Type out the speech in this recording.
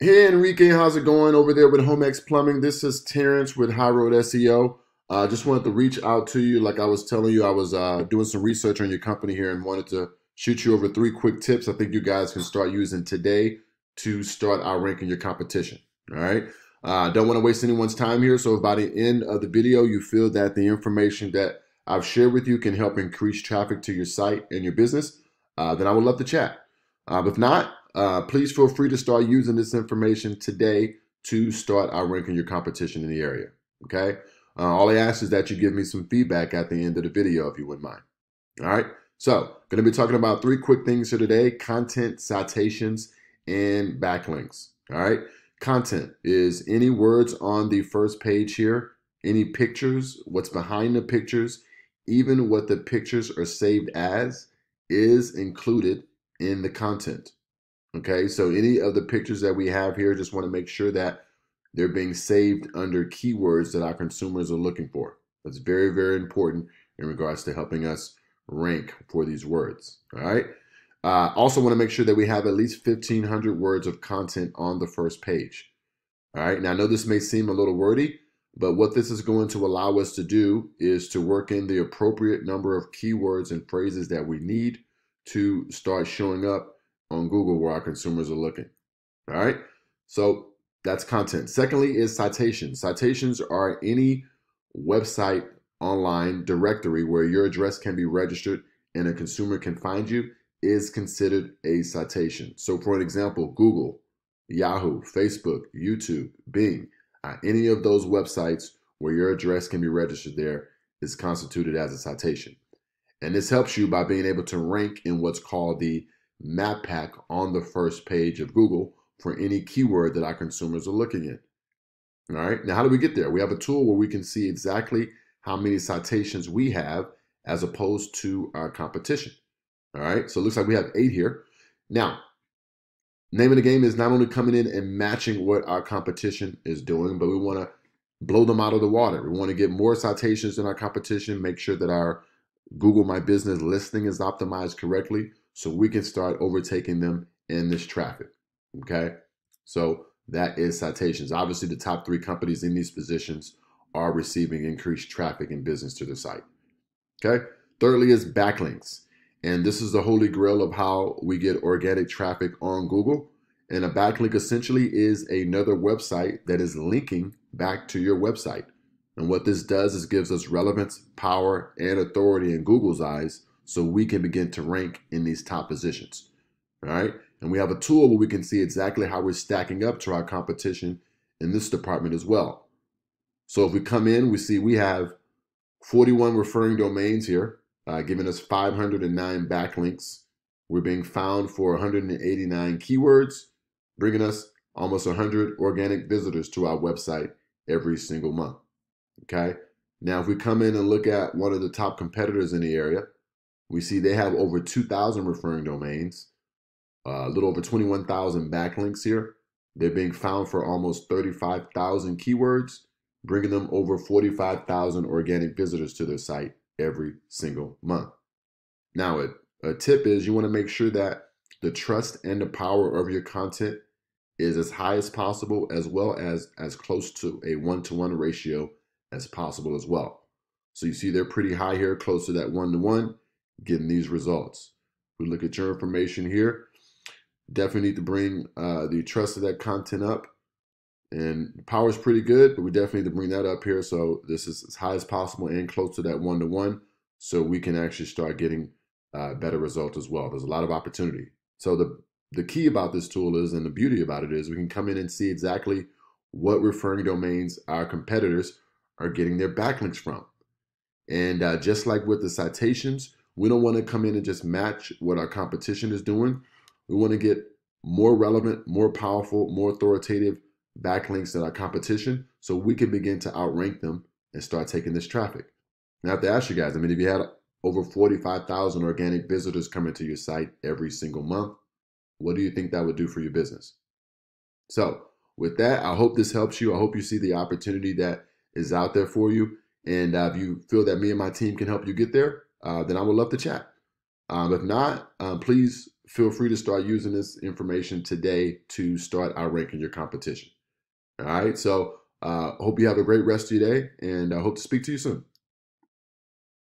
Hey Enrique, how's it going over there with HomeX Plumbing? This is Terrence with High Road SEO. I uh, just wanted to reach out to you. Like I was telling you, I was uh, doing some research on your company here and wanted to shoot you over three quick tips I think you guys can start using today to start outranking your competition. All right. Uh, don't want to waste anyone's time here. So if by the end of the video you feel that the information that I've shared with you can help increase traffic to your site and your business, uh, then I would love to chat. Uh, if not, uh, please feel free to start using this information today to start outranking your competition in the area. Okay. Uh, all I ask is that you give me some feedback at the end of the video if you wouldn't mind. All right. So, going to be talking about three quick things here today content, citations, and backlinks. All right. Content is any words on the first page here, any pictures, what's behind the pictures, even what the pictures are saved as is included in the content. Okay, so any of the pictures that we have here, just want to make sure that they're being saved under keywords that our consumers are looking for. That's very, very important in regards to helping us rank for these words. All right. Uh, also, want to make sure that we have at least 1,500 words of content on the first page. All right. Now, I know this may seem a little wordy, but what this is going to allow us to do is to work in the appropriate number of keywords and phrases that we need to start showing up on Google where our consumers are looking. All right. So that's content. Secondly, is citations. Citations are any website online directory where your address can be registered and a consumer can find you is considered a citation. So, for an example, Google, Yahoo, Facebook, YouTube, Bing, uh, any of those websites where your address can be registered there is constituted as a citation. And this helps you by being able to rank in what's called the map pack on the first page of Google for any keyword that our consumers are looking at. All right, now how do we get there? We have a tool where we can see exactly how many citations we have as opposed to our competition. All right, so it looks like we have eight here. Now, name of the game is not only coming in and matching what our competition is doing, but we want to blow them out of the water. We want to get more citations than our competition, make sure that our Google My Business listing is optimized correctly so we can start overtaking them in this traffic. Okay. So that is citations. Obviously, the top three companies in these positions are receiving increased traffic and business to their site. Okay. Thirdly, is backlinks. And this is the holy grail of how we get organic traffic on Google. And a backlink essentially is another website that is linking back to your website. And what this does is gives us relevance, power, and authority in Google's eyes so we can begin to rank in these top positions. All right. And we have a tool where we can see exactly how we're stacking up to our competition in this department as well. So if we come in, we see we have 41 referring domains here, uh, giving us 509 backlinks. We're being found for 189 keywords, bringing us almost 100 organic visitors to our website every single month. Okay. Now, if we come in and look at one of the top competitors in the area, we see they have over 2,000 referring domains, uh, a little over 21,000 backlinks here. They're being found for almost 35,000 keywords, bringing them over 45,000 organic visitors to their site every single month. Now, a, a tip is you want to make sure that the trust and the power of your content is as high as possible, as well as as close to a one to one ratio as possible as well. So you see they're pretty high here, close to that one to one getting these results. We look at your information here. Definitely need to bring uh, the trust of that content up. And power is pretty good, but we definitely need to bring that up here. So this is as high as possible and close to that one to one, so we can actually start getting uh, better results as well. There's a lot of opportunity. So the the key about this tool is, and the beauty about it is, we can come in and see exactly what referring domains our competitors are getting their backlinks from. And uh, just like with the citations, we don't want to come in and just match what our competition is doing. We want to get more relevant, more powerful, more authoritative backlinks than our competition so we can begin to outrank them and start taking this traffic. Now, I have to ask you guys I mean, if you had over 45,000 organic visitors coming to your site every single month, what do you think that would do for your business? So, with that, I hope this helps you. I hope you see the opportunity that is out there for you. And uh, if you feel that me and my team can help you get there, uh, then I would love to chat. Um, if not, um, please feel free to start using this information today to start outranking your competition. All right. So, uh, hope you have a great rest of your day, and I hope to speak to you soon.